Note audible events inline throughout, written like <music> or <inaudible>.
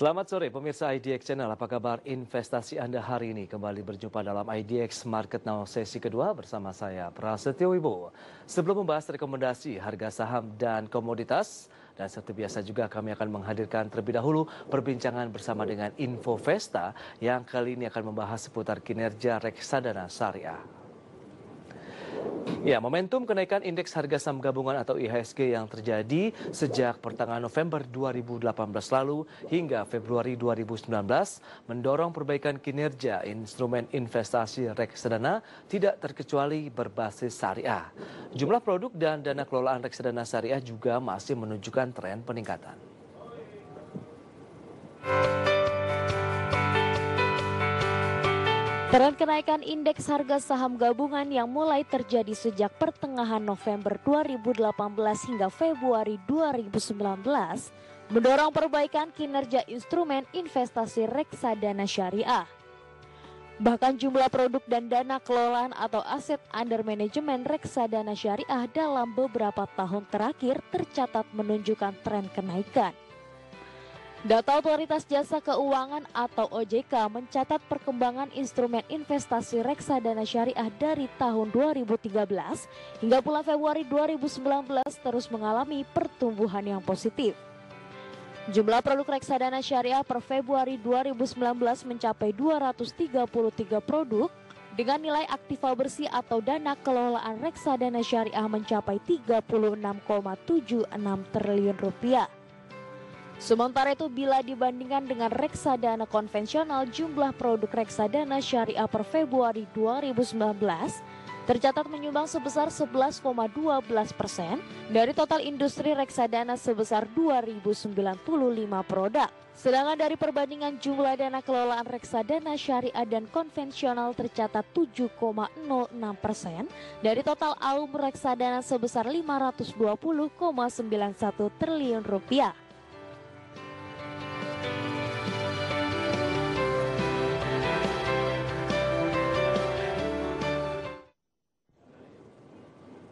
Selamat sore pemirsa IDX Channel, apa kabar investasi Anda hari ini? Kembali berjumpa dalam IDX Market Now sesi kedua bersama saya Prasetyo Wibowo. Sebelum membahas rekomendasi harga saham dan komoditas, dan seperti biasa juga kami akan menghadirkan terlebih dahulu perbincangan bersama dengan Info Vesta yang kali ini akan membahas seputar kinerja reksadana syariah. Ya, momentum kenaikan indeks harga saham gabungan atau IHSG yang terjadi sejak pertengahan November 2018 lalu hingga Februari 2019 mendorong perbaikan kinerja instrumen investasi reksadana tidak terkecuali berbasis syariah. Jumlah produk dan dana kelolaan reksadana syariah juga masih menunjukkan tren peningkatan. Tren kenaikan indeks harga saham gabungan yang mulai terjadi sejak pertengahan November 2018 hingga Februari 2019 mendorong perbaikan kinerja instrumen investasi reksadana syariah. Bahkan jumlah produk dan dana kelolaan atau aset under management reksadana syariah dalam beberapa tahun terakhir tercatat menunjukkan tren kenaikan. Data Otoritas Jasa Keuangan atau OJK mencatat perkembangan instrumen investasi reksadana syariah dari tahun 2013 hingga bulan Februari 2019 terus mengalami pertumbuhan yang positif. Jumlah produk reksadana syariah per Februari 2019 mencapai 233 produk dengan nilai aktiva bersih atau dana kelolaan reksadana syariah mencapai 36,76 triliun rupiah. Sementara itu bila dibandingkan dengan reksadana konvensional jumlah produk reksadana syariah per Februari 2019 tercatat menyumbang sebesar 11,12 persen dari total industri reksadana sebesar 2095 produk. Sedangkan dari perbandingan jumlah dana kelolaan reksadana syariah dan konvensional tercatat 7,06 persen dari total aum reksadana sebesar 520,91 triliun rupiah.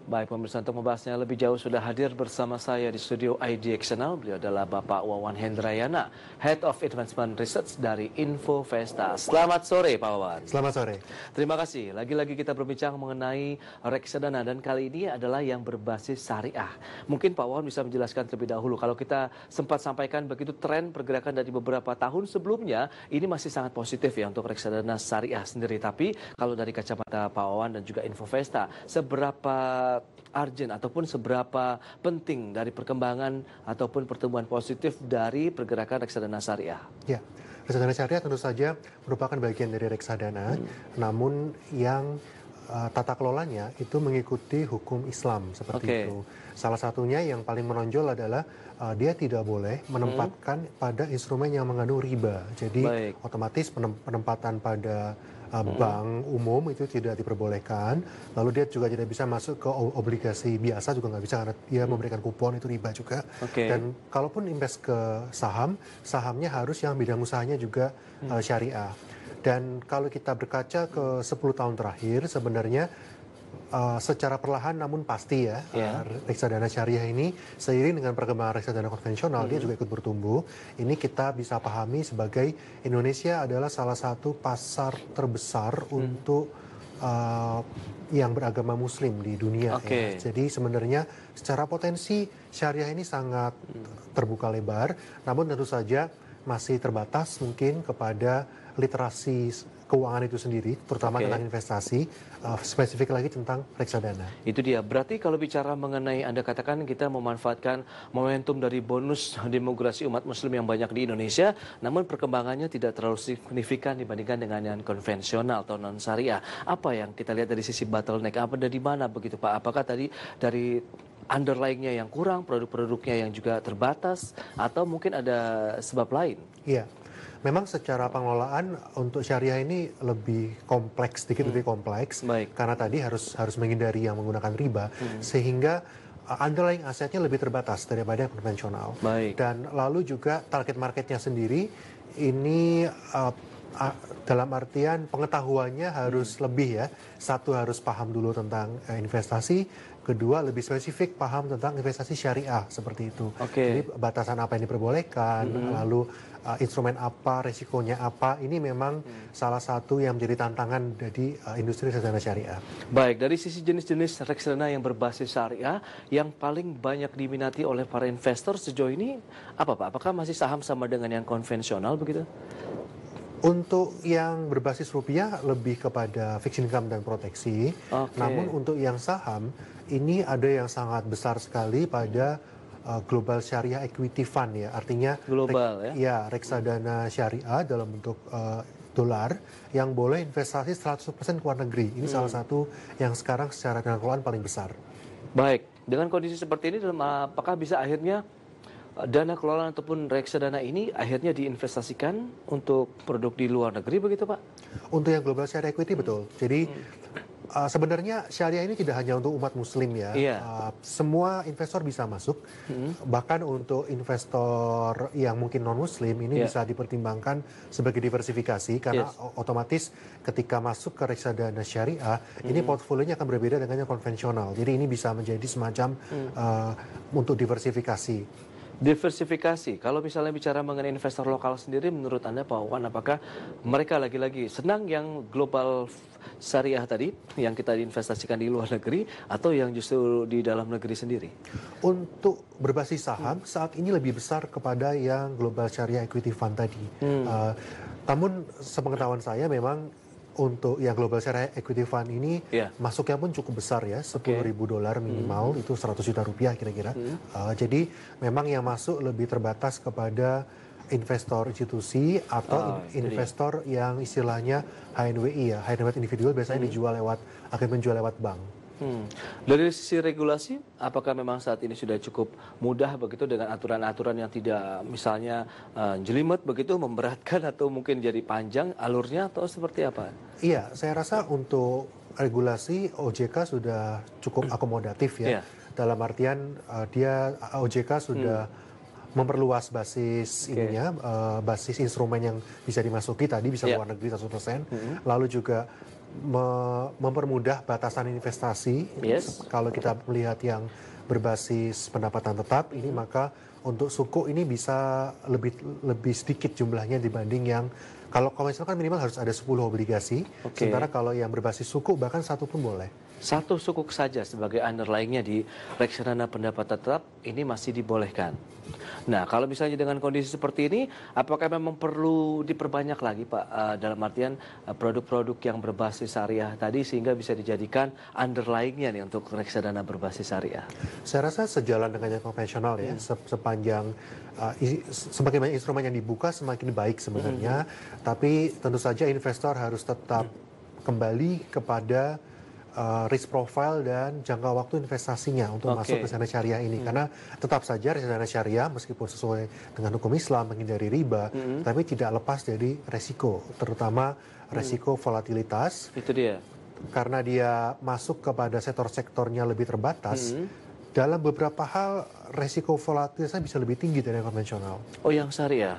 Baik pemirsa untuk membahasnya lebih jauh sudah hadir bersama saya di studio IDX Channel. Beliau adalah Bapak Wawan Hendrayana, Head of Advancement Research dari Info Vesta. Selamat sore Pak Wawan. Selamat sore. Terima kasih. Lagi-lagi kita berbincang mengenai reksadana dan kali ini adalah yang berbasis syariah. Mungkin Pak Wawan bisa menjelaskan terlebih dahulu. Kalau kita sempat sampaikan begitu tren pergerakan dari beberapa tahun sebelumnya, ini masih sangat positif ya untuk reksadana syariah sendiri. Tapi kalau dari kacamata Pak Wawan dan juga Info Vesta, seberapa urgent ataupun seberapa penting dari perkembangan ataupun pertumbuhan positif dari pergerakan reksadana syariah? Ya, reksadana syariah tentu saja merupakan bagian dari reksadana, hmm. namun yang uh, tata kelolanya itu mengikuti hukum Islam seperti okay. itu. Salah satunya yang paling menonjol adalah uh, dia tidak boleh menempatkan hmm. pada instrumen yang mengandung riba. Jadi Baik. otomatis penempatan pada uh, bank umum itu tidak diperbolehkan. Lalu dia juga tidak bisa masuk ke obligasi biasa juga nggak bisa karena dia memberikan kupon itu riba juga. Okay. Dan kalaupun invest ke saham, sahamnya harus yang bidang usahanya juga uh, syariah. Dan kalau kita berkaca ke 10 tahun terakhir sebenarnya uh, secara perlahan namun pasti ya yeah. uh, reksadana syariah ini seiring dengan perkembangan reksadana konvensional mm. dia juga ikut bertumbuh. Ini kita bisa pahami sebagai Indonesia adalah salah satu pasar terbesar mm. untuk uh, yang beragama Muslim di dunia. Okay. Ya. Jadi sebenarnya secara potensi syariah ini sangat mm. terbuka lebar, namun tentu saja masih terbatas mungkin kepada literasi keuangan itu sendiri, terutama okay. tentang investasi, uh, spesifik lagi tentang reksadana. Itu dia. Berarti kalau bicara mengenai Anda katakan kita memanfaatkan momentum dari bonus demografi umat Muslim yang banyak di Indonesia, namun perkembangannya tidak terlalu signifikan dibandingkan dengan yang konvensional atau non syariah. Apa yang kita lihat dari sisi bottleneck? Apa dari mana begitu Pak? Apakah tadi dari underlyingnya yang kurang, produk-produknya yang juga terbatas, atau mungkin ada sebab lain? Iya. Memang secara pengelolaan untuk syariah ini lebih kompleks, sedikit hmm. lebih kompleks, Baik. karena tadi harus harus menghindari yang menggunakan riba, hmm. sehingga uh, underlying asetnya lebih terbatas daripada yang konvensional. Baik. Dan lalu juga target marketnya sendiri ini uh, dalam artian pengetahuannya harus hmm. lebih ya. Satu harus paham dulu tentang uh, investasi, kedua lebih spesifik paham tentang investasi syariah seperti itu. Oke. Jadi batasan apa yang diperbolehkan, lalu uh, instrumen apa, resikonya apa, ini memang salah satu yang menjadi tantangan dari uh, industri reksadana syariah. Baik, dari sisi jenis-jenis reksadana yang berbasis syariah yang paling banyak diminati oleh para investor sejauh ini apa Pak? Apakah masih saham sama dengan yang konvensional begitu? Untuk yang berbasis rupiah lebih kepada fixed income dan proteksi. Oke. Namun untuk yang saham ini ada yang sangat besar sekali pada uh, global syariah equity fund ya. Artinya Global, ya? Ya, reksadana syariah dalam bentuk uh, dolar yang boleh investasi 100% ke luar negeri. Ini salah Hmm. satu yang sekarang secara pengelolaan paling besar. Baik, dengan kondisi seperti ini dalam apakah bisa akhirnya uh, dana kelolaan ataupun reksadana ini akhirnya diinvestasikan untuk produk di luar negeri begitu Pak? Untuk yang global syariah equity betul. Jadi Hmm. Uh, sebenarnya syariah ini tidak hanya untuk umat muslim ya. Iya. Uh, semua investor bisa masuk. Bahkan untuk investor yang mungkin non muslim ini Iya. bisa dipertimbangkan sebagai diversifikasi karena Yes. otomatis ketika masuk ke reksadana syariah ini portfolionya akan berbeda dengan yang konvensional. Jadi ini bisa menjadi semacam uh, untuk diversifikasi. Diversifikasi. Kalau misalnya bicara mengenai investor lokal sendiri, menurut Anda Pak Wawan, apakah mereka lagi-lagi senang yang global syariah tadi, yang kita investasikan di luar negeri, atau yang justru di dalam negeri sendiri? Untuk berbasis saham saat ini lebih besar kepada yang global syariah equity fund tadi. Uh, namun sepengetahuan saya memang untuk yang global syariah equity fund ini Iya. masuknya pun cukup besar ya, 10 ribu dolar minimal itu 100 juta rupiah kira-kira. Uh, jadi memang yang masuk lebih terbatas kepada investor institusi atau dia. investor yang istilahnya HNWI ya, high net worth individual biasanya dijual lewat akan menjual lewat bank. Hmm. Dari sisi regulasi, apakah memang saat ini sudah cukup mudah begitu dengan aturan-aturan yang tidak misalnya eh, jelimet begitu, memberatkan atau mungkin jadi panjang alurnya atau seperti apa? Iya, saya rasa untuk regulasi OJK sudah cukup akomodatif Iya. ya. Dalam artian uh, dia OJK sudah memperluas basis ininya, uh, basis instrumen yang bisa dimasuki tadi bisa Iya. luar negeri 100%. Lalu juga me- mempermudah batasan investasi. Yes. Kalau kita melihat yang berbasis pendapatan tetap ini maka untuk suku ini bisa lebih lebih sedikit jumlahnya dibanding yang kalau konvensional kan minimal harus ada 10 obligasi. Oke. Sementara kalau yang berbasis suku bahkan satu pun boleh. Satu sukuk saja sebagai underlyingnya di reksadana pendapatan tetap ini masih dibolehkan. Nah, kalau misalnya dengan kondisi seperti ini, apakah memang perlu diperbanyak lagi, Pak, eh, dalam artian eh, produk-produk yang berbasis syariah tadi sehingga bisa dijadikan underlyingnya nih untuk reksadana berbasis syariah? Saya rasa sejalan dengan yang konvensional ya, se- sepanjang uh, semakin banyak instrumen yang dibuka semakin baik sebenarnya. Tapi tentu saja investor harus tetap kembali kepada uh, risk profile dan jangka waktu investasinya untuk Oke. masuk ke reksadana syariah ini. Karena tetap saja reksadana syariah meskipun sesuai dengan hukum Islam menghindari riba, tapi tidak lepas dari resiko, terutama resiko volatilitas Itu dia. karena dia masuk kepada sektor-sektornya lebih terbatas, dalam beberapa hal resiko volatilitasnya bisa lebih tinggi dari yang konvensional. Oh, yang syariah.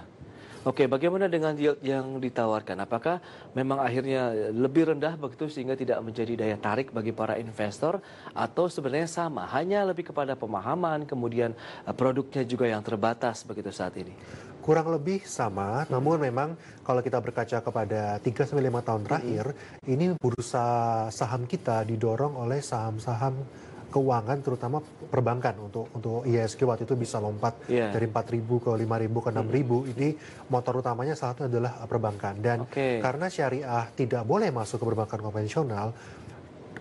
Oke, bagaimana dengan yield yang ditawarkan? Apakah memang akhirnya lebih rendah begitu sehingga tidak menjadi daya tarik bagi para investor atau sebenarnya sama, hanya lebih kepada pemahaman, kemudian eh, produknya juga yang terbatas begitu saat ini? Kurang lebih sama, namun memang kalau kita berkaca kepada 3 sampai 5 tahun terakhir, ini bursa saham kita didorong oleh saham-saham keuangan terutama perbankan untuk untuk ISG waktu itu bisa lompat Iya. dari 4.000 ke 5.000 ke 6.000 ini motor utamanya salah satu adalah perbankan dan Oke. karena syariah tidak boleh masuk ke perbankan konvensional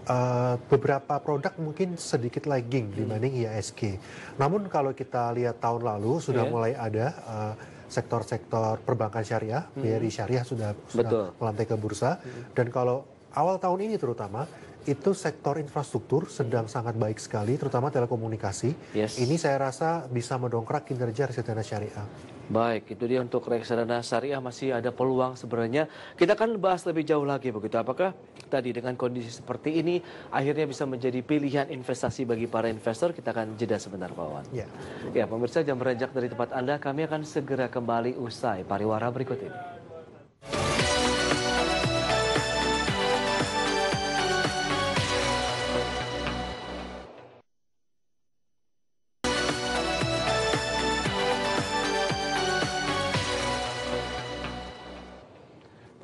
eh, beberapa produk mungkin sedikit lagging dibanding IASG. Namun kalau kita lihat tahun lalu sudah Iya. mulai ada eh, sektor-sektor perbankan syariah, BRI syariah sudah sudah Betul. melantai ke bursa dan kalau awal tahun ini terutama itu sektor infrastruktur sedang sangat baik sekali terutama telekomunikasi. Yes. Ini saya rasa bisa mendongkrak kinerja reksadana syariah. Baik, itu dia untuk reksadana syariah masih ada peluang sebenarnya. Kita akan bahas lebih jauh lagi begitu. Apakah tadi dengan kondisi seperti ini akhirnya bisa menjadi pilihan investasi bagi para investor? Kita akan jeda sebentar, Pak Wawan. Ya. Ya, pemirsa jam beranjak dari tempat Anda, kami akan segera kembali usai pariwara berikut ini.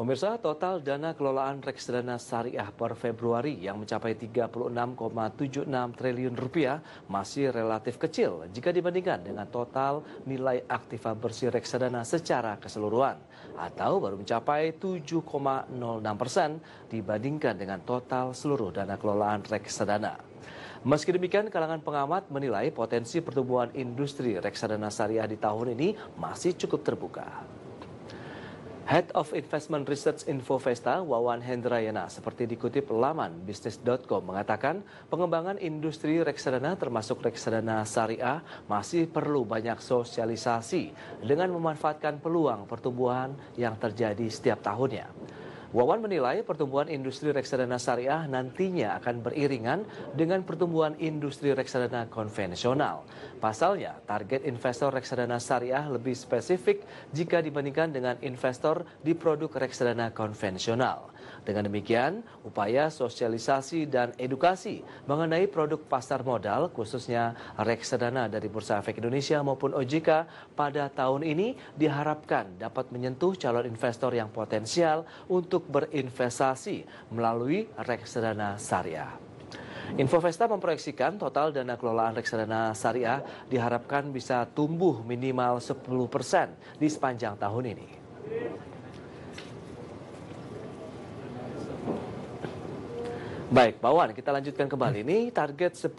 Pemirsa, total dana kelolaan reksadana syariah per Februari yang mencapai 36,76 triliun rupiah masih relatif kecil jika dibandingkan dengan total nilai aktiva bersih reksadana secara keseluruhan atau baru mencapai 7,06 persen dibandingkan dengan total seluruh dana kelolaan reksadana. Meski demikian, kalangan pengamat menilai potensi pertumbuhan industri reksadana syariah di tahun ini masih cukup terbuka. Head of Investment Research Infovesta, Wawan Hendrayana, seperti dikutip laman bisnis.com mengatakan pengembangan industri reksadana termasuk reksadana syariah masih perlu banyak sosialisasi dengan memanfaatkan peluang pertumbuhan yang terjadi setiap tahunnya. Wawan menilai pertumbuhan industri reksadana syariah nantinya akan beriringan dengan pertumbuhan industri reksadana konvensional. Pasalnya, target investor reksadana syariah lebih spesifik jika dibandingkan dengan investor di produk reksadana konvensional. Dengan demikian, upaya sosialisasi dan edukasi mengenai produk pasar modal, khususnya reksadana dari Bursa Efek Indonesia maupun OJK pada tahun ini diharapkan dapat menyentuh calon investor yang potensial untuk berinvestasi melalui reksadana syariah. Infovesta memproyeksikan total dana kelolaan reksadana syariah diharapkan bisa tumbuh minimal 10% di sepanjang tahun ini. Baik, Pak Wan, kita lanjutkan kembali. Ini target 10%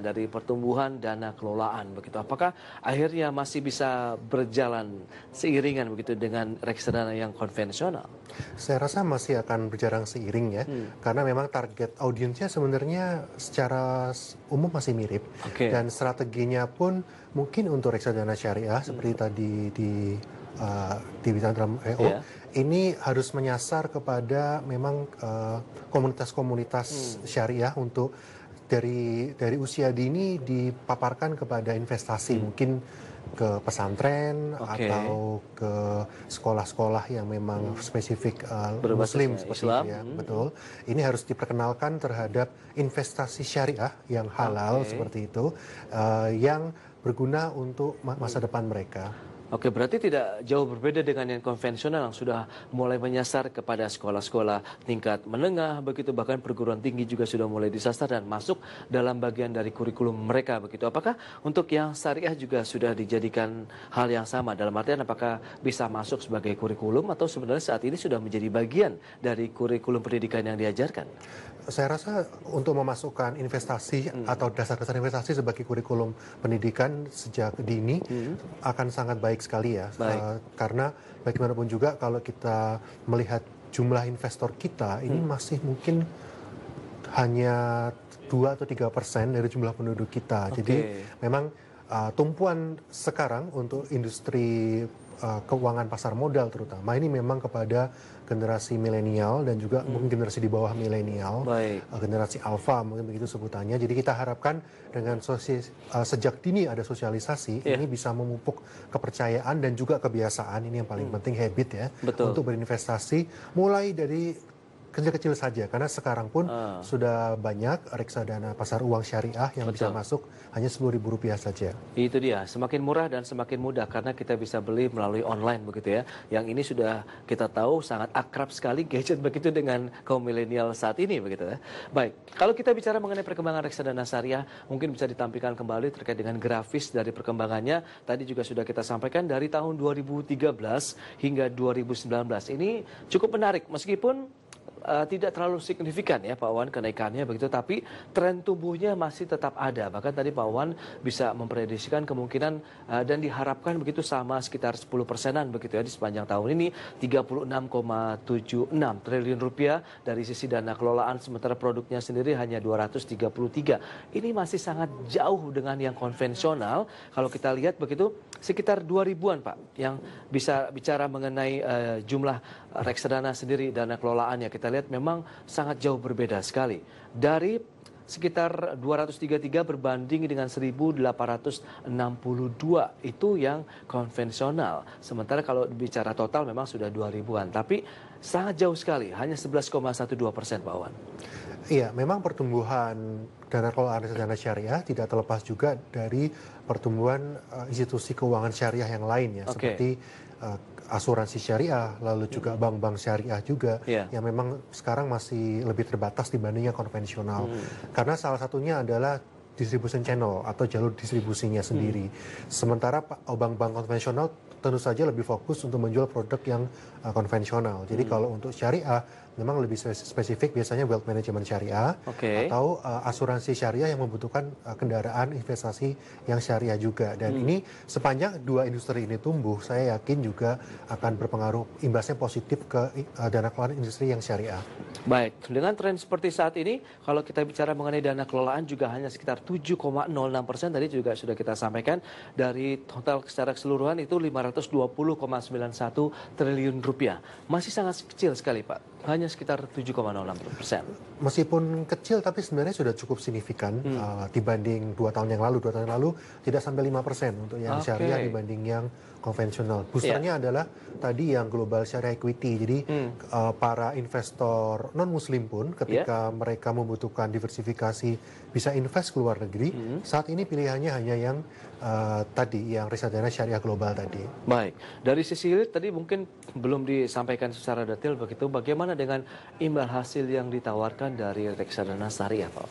dari pertumbuhan dana kelolaan begitu. Apakah akhirnya masih bisa berjalan seiringan begitu dengan reksadana yang konvensional? Saya rasa masih akan berjalan seiring ya. Hmm. Karena memang target audiensnya sebenarnya secara umum masih mirip. Okay. Dan strateginya pun mungkin untuk reksadana syariah hmm. seperti tadi di uh, di dalam EO yeah ini harus menyasar kepada memang eh, komunitas-komunitas uh, hmm. syariah untuk dari dari usia dini dipaparkan kepada investasi hmm. mungkin ke pesantren okay. atau ke sekolah-sekolah yang memang hmm. spesifik uh, muslim seperti Islam. ya hmm. betul ini harus diperkenalkan terhadap investasi syariah yang halal okay. seperti itu uh, yang berguna untuk masa hmm. depan mereka Oke, berarti tidak jauh berbeda dengan yang konvensional yang sudah mulai menyasar kepada sekolah-sekolah tingkat menengah, begitu bahkan perguruan tinggi juga sudah mulai disasar dan masuk dalam bagian dari kurikulum mereka begitu. Apakah untuk yang syariah juga sudah dijadikan hal yang sama dalam artian apakah bisa masuk sebagai kurikulum atau sebenarnya saat ini sudah menjadi bagian dari kurikulum pendidikan yang diajarkan? Saya rasa untuk memasukkan investasi hmm. atau dasar-dasar investasi sebagai kurikulum pendidikan sejak dini hmm. akan sangat baik baik sekali ya. Baik. Uh, karena bagaimanapun juga kalau kita melihat jumlah investor kita ini hmm. masih mungkin hanya dua atau tiga persen dari jumlah penduduk kita. Okay. Jadi memang uh, tumpuan sekarang untuk industri uh, keuangan pasar modal terutama ini memang kepada generasi milenial dan juga hmm. mungkin generasi di bawah milenial, uh, generasi alfa mungkin begitu sebutannya. Jadi kita harapkan dengan sosis, uh, sejak dini ada sosialisasi yeah. ini bisa memupuk kepercayaan dan juga kebiasaan ini yang paling hmm. penting habit ya Betul. untuk berinvestasi mulai dari kecil-kecil saja karena sekarang pun uh. sudah banyak reksadana pasar uang syariah yang Betul. bisa masuk hanya sepuluh ribu rupiah saja. Itu dia, semakin murah dan semakin mudah karena kita bisa beli melalui online begitu ya. Yang ini sudah kita tahu sangat akrab sekali gadget begitu dengan kaum milenial saat ini begitu ya. Baik, kalau kita bicara mengenai perkembangan reksadana syariah, mungkin bisa ditampilkan kembali terkait dengan grafis dari perkembangannya. Tadi juga sudah kita sampaikan dari tahun 2013 hingga 2019. Ini cukup menarik meskipun uh, tidak terlalu signifikan ya Pak Wan kenaikannya begitu. Tapi tren tumbuhnya masih tetap ada. Bahkan tadi Pak Wan bisa memprediksikan kemungkinan uh, dan diharapkan begitu sama sekitar 10 persenan begitu ya di sepanjang tahun ini 36,76 triliun rupiah dari sisi dana kelolaan sementara produknya sendiri hanya 233 ini masih sangat jauh dengan yang konvensional. Kalau kita lihat begitu sekitar 2000-an Pak yang bisa bicara mengenai uh, jumlah reksadana sendiri dana kelolaannya kita lihat memang sangat jauh berbeda sekali dari sekitar 233 berbanding dengan 1862 itu yang konvensional. Sementara kalau bicara total memang sudah 2000-an, tapi sangat jauh sekali, hanya 11,12 persen Pak Wan. Iya, memang pertumbuhan dana kelolaan dana syariah tidak terlepas juga dari pertumbuhan uh, institusi keuangan syariah yang lain ya, okay. seperti uh, asuransi syariah, lalu juga bank-bank syariah juga, Yeah. yang memang sekarang masih lebih terbatas dibanding yang konvensional. Karena salah satunya adalah distribution channel atau jalur distribusinya sendiri. Sementara pa- bank-bank konvensional tentu saja lebih fokus untuk menjual produk yang uh, konvensional. Jadi kalau untuk syariah memang lebih spes- spesifik biasanya wealth management syariah Oke. atau uh, asuransi syariah yang membutuhkan uh, kendaraan investasi yang syariah juga. Dan ini sepanjang dua industri ini tumbuh, saya yakin juga akan berpengaruh imbasnya positif ke uh, dana kelolaan industri yang syariah. Baik, dengan tren seperti saat ini, kalau kita bicara mengenai dana kelolaan juga hanya sekitar 7,06 persen. Tadi juga sudah kita sampaikan dari total secara keseluruhan itu 520,91 triliun rupiah. Masih sangat kecil sekali Pak, hanya sekitar 7,06 persen. Meskipun kecil tapi sebenarnya sudah cukup signifikan uh, dibanding dua tahun yang lalu. Dua tahun yang lalu tidak sampai 5% untuk yang Oke. syariah dibanding yang konvensional. Boosternya adalah tadi yang global syariah equity. Jadi uh, para investor non muslim pun ketika mereka membutuhkan diversifikasi bisa invest ke luar negeri, saat ini pilihannya hanya yang uh, tadi yang reksadana syariah global tadi. Baik, dari sisi yield tadi mungkin belum disampaikan secara detail begitu. Bagaimana dengan imbal hasil yang ditawarkan dari reksadana syariah Pak?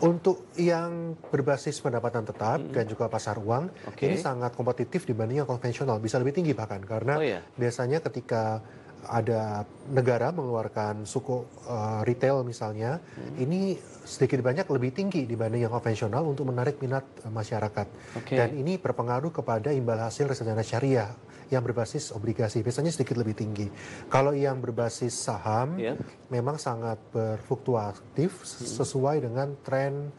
Untuk yang berbasis pendapatan tetap dan juga pasar uang, Oke. ini sangat kompetitif dibanding yang konvensional, bisa lebih tinggi bahkan karena Oh, iya. biasanya ketika ada negara mengeluarkan suku uh, retail misalnya, Hmm. ini sedikit banyak lebih tinggi dibanding yang konvensional untuk menarik minat uh, masyarakat. Oke. Dan ini berpengaruh kepada imbal hasil reksadana syariah yang berbasis obligasi, biasanya sedikit lebih tinggi. Kalau yang berbasis saham, Ya. memang sangat berfluktuatif sesuai dengan tren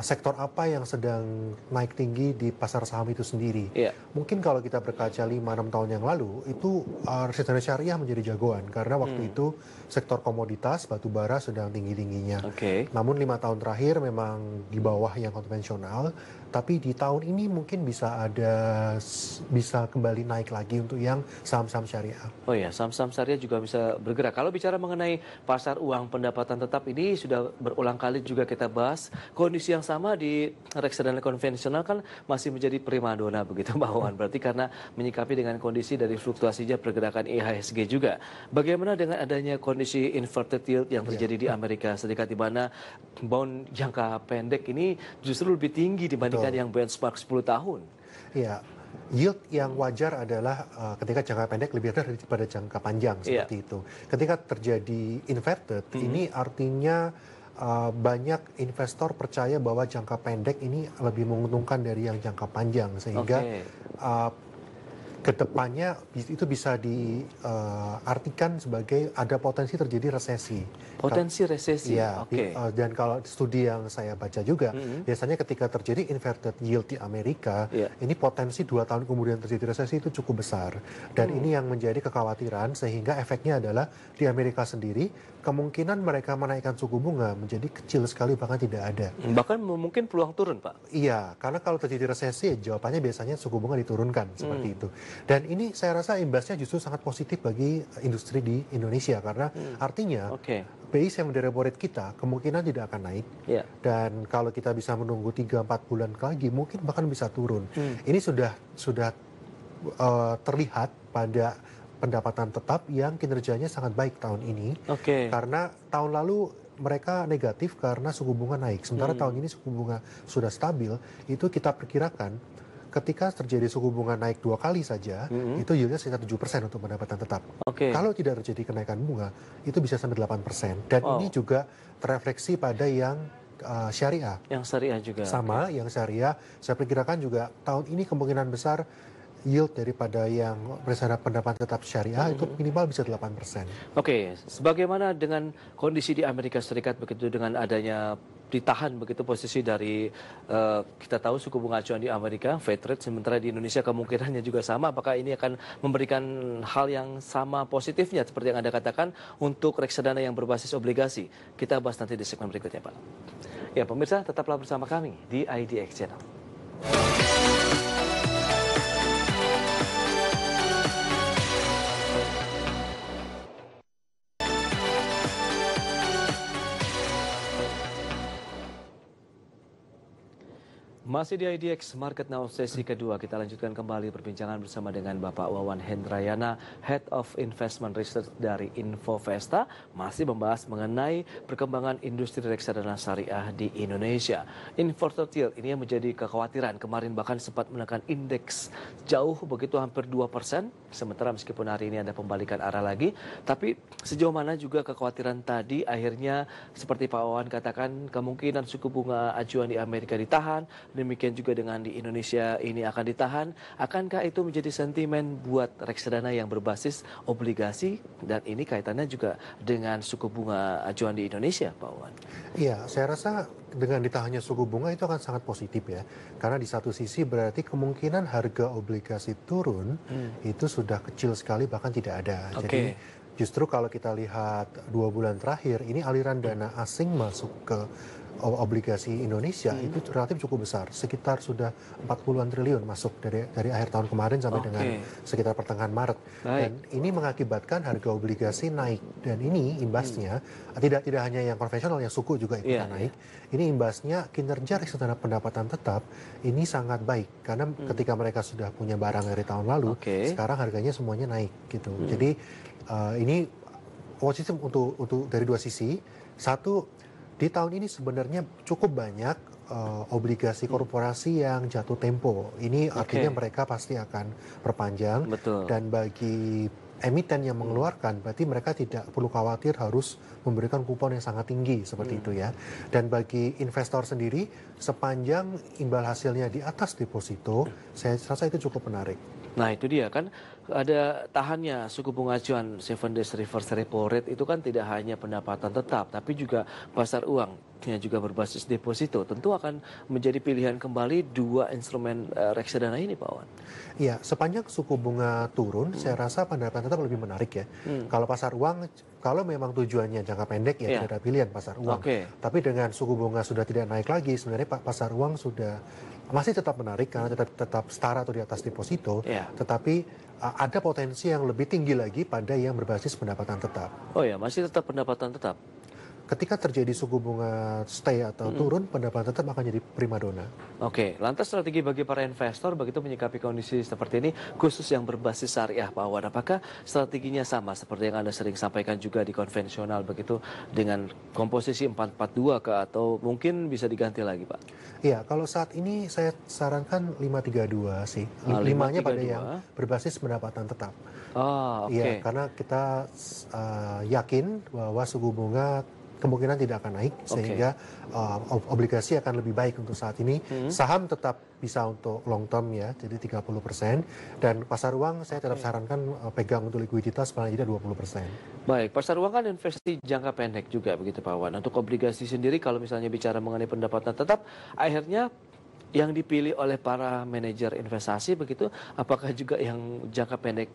sektor apa yang sedang naik tinggi di pasar saham itu sendiri. Iya. Mungkin kalau kita berkaca 5-6 tahun yang lalu, itu uh, reksadana syariah menjadi jagoan karena waktu itu sektor komoditas batu bara sedang tinggi-tingginya. Oke. Namun lima tahun terakhir memang di bawah yang konvensional, tapi di tahun ini mungkin bisa ada bisa kembali naik lagi untuk yang saham-saham syariah. Oh ya, saham-saham syariah juga bisa bergerak. Kalau bicara mengenai pasar uang pendapatan tetap ini sudah berulang kali juga kita bahas. Kondisi yang sama di reksadana konvensional kan masih menjadi primadona begitu Mbak Wan. Berarti karena menyikapi dengan kondisi dari fluktuasinya pergerakan IHSG juga. Bagaimana dengan adanya kondisi inverted yield yang terjadi di Amerika Serikat di mana bond jangka pendek ini justru lebih tinggi dibandingkan yang benchmark 10 tahun. Ya, yield yang wajar adalah uh, ketika jangka pendek lebih rendah daripada jangka panjang Iya. seperti itu. Ketika terjadi inverted, ini artinya uh, banyak investor percaya bahwa jangka pendek ini lebih menguntungkan dari yang jangka panjang sehingga Oke. uh, ke depannya bis- itu bisa diartikan sebagai ada potensi terjadi resesi. Potensi resesi. Oke. bi- uh, dan kalau studi yang saya baca juga, biasanya ketika terjadi inverted yield di Amerika, Iya. ini potensi dua tahun kemudian terjadi resesi itu cukup besar. Dan Hmm. ini yang menjadi kekhawatiran sehingga efeknya adalah di Amerika sendiri kemungkinan mereka menaikkan suku bunga menjadi kecil sekali bahkan tidak ada. Bahkan mungkin peluang turun, Pak. Iya, karena kalau terjadi resesi, jawabannya biasanya suku bunga diturunkan seperti Hmm. itu. Dan ini saya rasa imbasnya justru sangat positif bagi industri di Indonesia karena artinya Hmm. Oke. BI 7 repo rate kita kemungkinan tidak akan naik Ya. dan kalau kita bisa menunggu 3-4 bulan lagi mungkin bahkan bisa turun. Hmm. Ini sudah sudah uh, terlihat pada pendapatan tetap yang kinerjanya sangat baik tahun ini Oke. karena tahun lalu mereka negatif karena suku bunga naik. Sementara Hmm. tahun ini suku bunga sudah stabil, itu kita perkirakan ketika terjadi suku bunga naik dua kali saja, Hmm. itu yieldnya sekitar 7% untuk pendapatan tetap. Oke. Kalau tidak terjadi kenaikan bunga, itu bisa sampai 8%. Dan Wow. ini juga terefleksi pada yang uh, syariah. Yang syariah juga. Sama yang syariah, saya perkirakan juga tahun ini kemungkinan besar yield daripada yang reksadana pendapatan tetap syariah itu minimal bisa 8%. Oke, sebagaimana dengan kondisi di Amerika Serikat begitu dengan adanya ditahan begitu posisi dari eh, kita tahu suku bunga acuan di Amerika Fed rate sementara di Indonesia kemungkinannya juga sama. Apakah ini akan memberikan hal yang sama positifnya seperti yang Anda katakan untuk reksadana yang berbasis obligasi? Kita bahas nanti di segmen berikutnya Pak. Ya pemirsa tetaplah bersama kami di IDX Channel Masih di IDX Market Now sesi kedua, kita lanjutkan kembali perbincangan bersama dengan Bapak Wawan Hendrayana, Head of Investment Research dari Infovesta, masih membahas mengenai perkembangan industri reksadana syariah di Indonesia. Investor yield ini yang menjadi kekhawatiran, kemarin bahkan sempat menekan indeks jauh begitu hampir 2 persen, sementara meskipun hari ini ada pembalikan arah lagi, tapi sejauh mana juga kekhawatiran tadi akhirnya seperti Pak Wawan katakan kemungkinan suku bunga acuan di Amerika ditahan, demikian juga dengan di Indonesia ini akan ditahan. Akankah itu menjadi sentimen buat reksadana yang berbasis obligasi dan ini kaitannya juga dengan suku bunga acuan di Indonesia, Pak Wan? Iya, saya rasa dengan ditahannya suku bunga itu akan sangat positif ya. Karena di satu sisi berarti kemungkinan harga obligasi turun hmm. itu sudah kecil sekali bahkan tidak ada. Okay. Jadi justru kalau kita lihat dua bulan terakhir ini aliran dana asing masuk ke obligasi Indonesia hmm. itu relatif cukup besar, sekitar sudah 40-an triliun masuk dari dari akhir tahun kemarin sampai okay. dengan sekitar pertengahan Maret. Baik. Dan ini mengakibatkan harga obligasi naik dan ini imbasnya hmm. tidak tidak hanya yang konvensional yang suku juga ikutan yeah, naik. Yeah. Ini imbasnya kinerja reksadana pendapatan tetap ini sangat baik karena hmm. ketika mereka sudah punya barang dari tahun lalu, okay. sekarang harganya semuanya naik gitu. Hmm. Jadi uh, ini positif untuk untuk dari dua sisi. Satu di tahun ini sebenarnya cukup banyak uh, obligasi korporasi yang jatuh tempo. Ini okay. artinya mereka pasti akan perpanjang. Betul. Dan bagi emiten yang mengeluarkan, berarti mereka tidak perlu khawatir harus memberikan kupon yang sangat tinggi seperti hmm. itu ya. Dan bagi investor sendiri, sepanjang imbal hasilnya di atas deposito, saya rasa itu cukup menarik. Nah itu dia kan ada tahannya suku bunga acuan seven days reverse repo rate itu kan tidak hanya pendapatan tetap tapi juga pasar uang yang juga berbasis deposito tentu akan menjadi pilihan kembali dua instrumen uh, reksadana ini Pak Wan. Iya, sepanjang suku bunga turun hmm. saya rasa pendapatan tetap lebih menarik ya. Hmm. Kalau pasar uang kalau memang tujuannya jangka pendek ya yeah. tidak ada pilihan pasar uang. Okay. Tapi dengan suku bunga sudah tidak naik lagi sebenarnya pasar uang sudah masih tetap menarik karena tetap tetap setara atau di atas deposito, yeah. tetapi uh, ada potensi yang lebih tinggi lagi pada yang berbasis pendapatan tetap. Oh ya, masih tetap pendapatan tetap ketika terjadi suku bunga stay atau hmm. turun, pendapatan tetap akan jadi primadona. Oke, lantas strategi bagi para investor begitu menyikapi kondisi seperti ini, khusus yang berbasis syariah, Pak Wan, apakah strateginya sama seperti yang Anda sering sampaikan juga di konvensional begitu dengan komposisi 442 ke atau mungkin bisa diganti lagi, Pak? Iya, kalau saat ini saya sarankan 532 sih. Nah, Limanya pada yang berbasis pendapatan tetap. Oh, oke. Okay. Iya, karena kita uh, yakin bahwa suku bunga kemungkinan tidak akan naik okay. sehingga uh, obligasi akan lebih baik untuk saat ini. Hmm. Saham tetap bisa untuk long term ya, jadi 30% dan pasar uang saya tetap okay. sarankan uh, pegang untuk likuiditas paling tidak 20%. Baik, pasar uang kan investasi jangka pendek juga begitu Pak Wan. Untuk obligasi sendiri kalau misalnya bicara mengenai pendapatan tetap akhirnya yang dipilih oleh para manajer investasi begitu apakah juga yang jangka pendek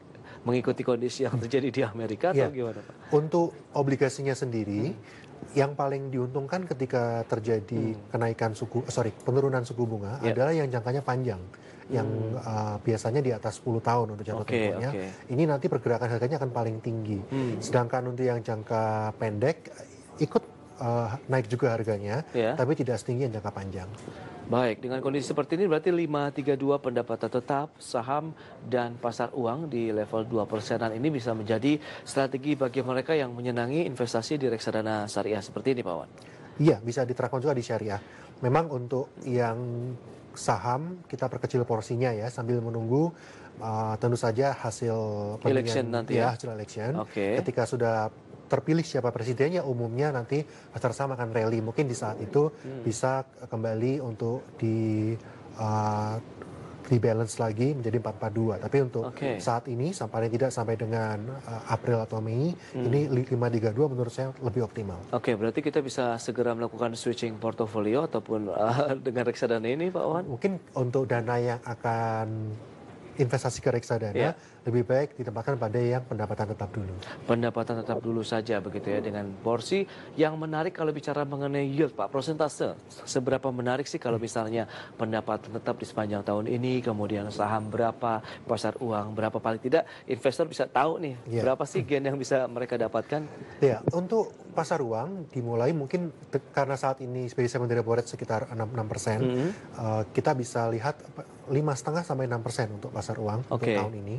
mengikuti kondisi yang terjadi di Amerika atau ya. gimana Pak? Untuk obligasinya sendiri hmm yang paling diuntungkan ketika terjadi hmm. kenaikan suku eh, sorry penurunan suku bunga yeah. adalah yang jangkanya panjang yang uh, biasanya di atas 10 tahun untuk jatuh okay, temponya. Okay. Ini nanti pergerakan harganya akan paling tinggi. Hmm. Sedangkan untuk yang jangka pendek ikut uh, naik juga harganya, yeah. tapi tidak setinggi yang jangka panjang. Baik, dengan kondisi seperti ini berarti 532 pendapatan tetap, saham dan pasar uang di level 2 persenan ini bisa menjadi strategi bagi mereka yang menyenangi investasi di reksadana syariah seperti ini Pak Wan. Iya, bisa diterapkan juga di syariah. Memang untuk yang saham kita perkecil porsinya ya sambil menunggu uh, tentu saja hasil election nanti ya, ya hasil election. Okay. Ketika sudah terpilih siapa presidennya umumnya nanti pasar saham akan rally mungkin di saat itu hmm. bisa kembali untuk di uh, balance lagi menjadi 442 tapi untuk okay. saat ini sampai tidak sampai dengan uh, April atau Mei hmm. ini 532 menurut saya lebih optimal. Oke, okay, berarti kita bisa segera melakukan switching portofolio ataupun uh, <laughs> dengan reksadana ini Pak Wan? Mungkin untuk dana yang akan investasi ke reksadana yeah lebih baik ditempatkan pada yang pendapatan tetap dulu. Pendapatan tetap dulu saja begitu ya dengan porsi yang menarik kalau bicara mengenai yield Pak persentase seberapa menarik sih kalau misalnya pendapatan tetap di sepanjang tahun ini kemudian saham berapa pasar uang berapa paling tidak investor bisa tahu nih Yeah. berapa sih gain yang bisa mereka dapatkan Ya, untuk pasar uang dimulai mungkin karena saat ini repo rate sekitar 6, 6 persen, Mhm. eh, kita bisa lihat lima setengah sampai 6 persen untuk pasar uang Oke. untuk tahun ini.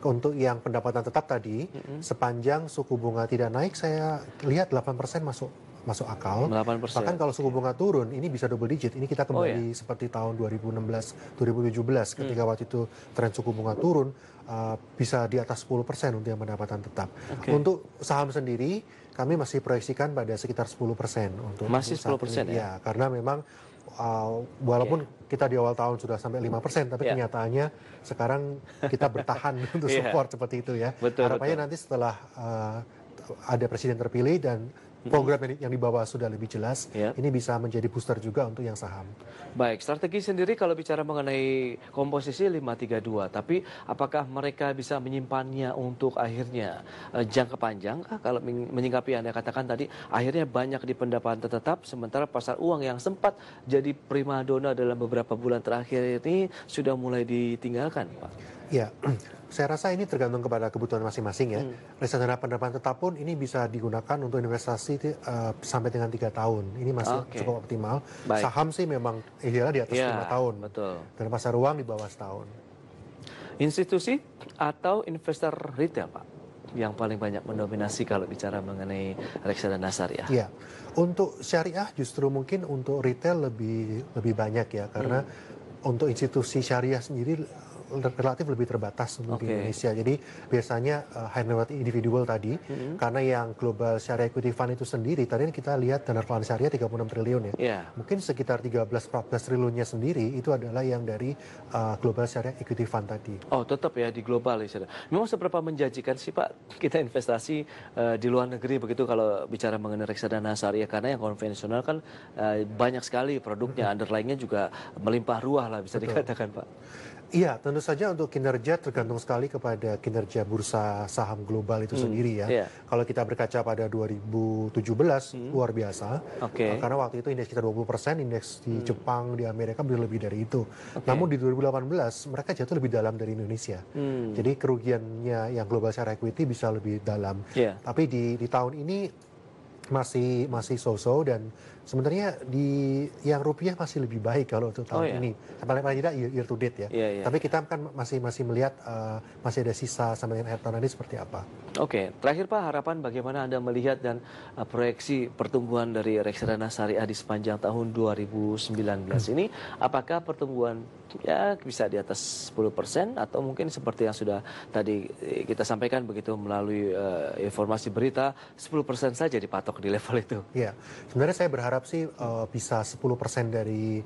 Untuk yang pendapatan tetap tadi, sepanjang suku bunga tidak naik, saya lihat 8 persen masuk masuk akal. 8%. Bahkan kalau suku bunga turun, ini bisa double digit. Ini kita Oh, kembali seperti tahun 2016, 2017 ketika waktu itu tren suku bunga turun uh, bisa di atas 10% untuk yang pendapatan tetap. Oke. Untuk saham sendiri, kami masih proyeksikan pada sekitar 10% untuk Masih untuk saat 10% ini. ya? karena memang uh, walaupun kita di awal tahun sudah sampai 5%, tapi Ya. kenyataannya sekarang kita bertahan <laughs> untuk Iya. support seperti itu ya. Betul, Harapannya betul. nanti setelah uh, ada presiden terpilih dan program yang, yang dibawa sudah lebih jelas, Ya. ini bisa menjadi booster juga untuk yang saham. Baik, strategi sendiri kalau bicara mengenai komposisi 532, tapi apakah mereka bisa menyimpannya untuk akhirnya eh, jangka panjang? Ah, kalau menyingkapi Anda katakan tadi, akhirnya banyak di pendapatan tetap, sementara pasar uang yang sempat jadi primadona dalam beberapa bulan terakhir ini sudah mulai ditinggalkan, Pak. Ya, <clears throat> saya rasa ini tergantung kepada kebutuhan masing-masing ya. Hmm. Reksadana pendapatan tetap pun ini bisa digunakan untuk investasi eh, sampai dengan tiga tahun. Ini masih Oke. cukup optimal. Baik. Saham sih memang idealnya di atas Ya, lima tahun. betul. Dan pasar uang di bawah setahun. Institusi atau investor retail, Pak? Yang paling banyak mendominasi kalau bicara mengenai reksadana syariah. Iya, untuk syariah justru mungkin untuk retail lebih lebih banyak ya karena Hmm. untuk institusi syariah sendiri relatif lebih terbatas untuk Oke. di Indonesia. Jadi biasanya uh, high net worth individual tadi Hmm. karena yang global syariah equity fund itu sendiri tadi kita lihat dana fund syariah 36 triliun ya. Ya, Mungkin sekitar 13-14 triliunnya sendiri itu adalah yang dari uh, global syariah equity fund tadi. Oh tetap ya di global ya. Memang seberapa menjanjikan sih Pak kita investasi eh, di luar negeri begitu kalau bicara mengenai reksadana syariah karena yang konvensional kan eh, banyak sekali produknya, underlyingnya juga melimpah ruah lah bisa Betul. dikatakan Pak. Iya, tentu saja untuk kinerja tergantung sekali kepada kinerja bursa saham global itu sendiri ya. iya. Kalau kita berkaca pada 2017 luar biasa. Hmm. Hmm. Uh, Karena waktu itu indeks kita 20 persen, indeks di Jepang, di Amerika lebih dari itu. Namun di 2018 mereka jatuh lebih dalam dari Indonesia. Hmm. Jadi kerugiannya yang global share equity bisa lebih dalam. Iya. Tapi di di tahun ini masih masih so-so dan sebenarnya di yang rupiah masih lebih baik kalau untuk tahun Oh, ya? ini. Paling paling tidak year, year to date ya. Iya, iya. Tapi kita kan masih masih melihat uh, masih ada sisa sampai dengan akhir tahun ini seperti apa. Oke, terakhir Pak harapan bagaimana Anda melihat dan uh, proyeksi pertumbuhan dari reksadana syariah di sepanjang tahun 2019 ini apakah pertumbuhan ya bisa di atas 10% atau mungkin seperti yang sudah tadi eh, kita sampaikan begitu melalui eh, informasi berita 10% saja dipatok di level itu. Iya, sebenarnya saya berharap sih uh, bisa 10% dari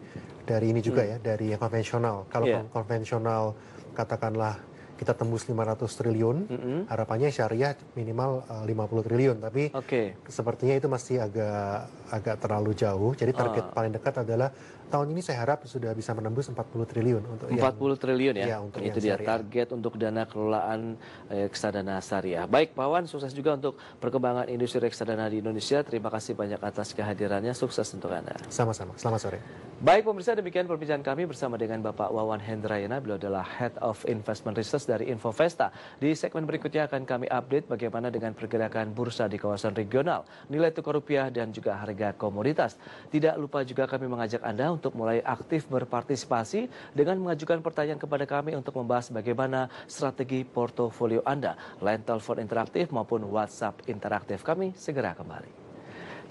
dari ini juga ya, dari yang konvensional. Kalau Hmm. Kon- konvensional katakanlah kita tembus 500 triliun, Mm-mm. harapannya syariah minimal uh, 50 triliun, tapi Oke, sepertinya itu masih agak agak terlalu jauh. Jadi target Ah. paling dekat adalah tahun ini saya harap sudah bisa menembus 40 triliun untuk 40 yang triliun ya. Iya, untuk itu dia syariah. target untuk dana kelolaan eh, reksadana syariah. Baik, Pak Wan, sukses juga untuk perkembangan industri reksadana di Indonesia. Terima kasih banyak atas kehadirannya. Sukses untuk Anda. sama-sama. Selamat sore. Baik pemirsa demikian perbincangan kami bersama dengan Bapak Wawan Hendrayana. Beliau adalah Head of Investment Research dari Infovesta. Di segmen berikutnya akan kami update bagaimana dengan pergerakan bursa di kawasan regional, nilai tukar rupiah dan juga harga komoditas. Tidak lupa juga kami mengajak Anda untuk mulai aktif berpartisipasi dengan mengajukan pertanyaan kepada kami untuk membahas bagaimana strategi portofolio Anda. Line telepon interaktif maupun WhatsApp interaktif kami segera kembali.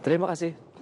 Terima kasih.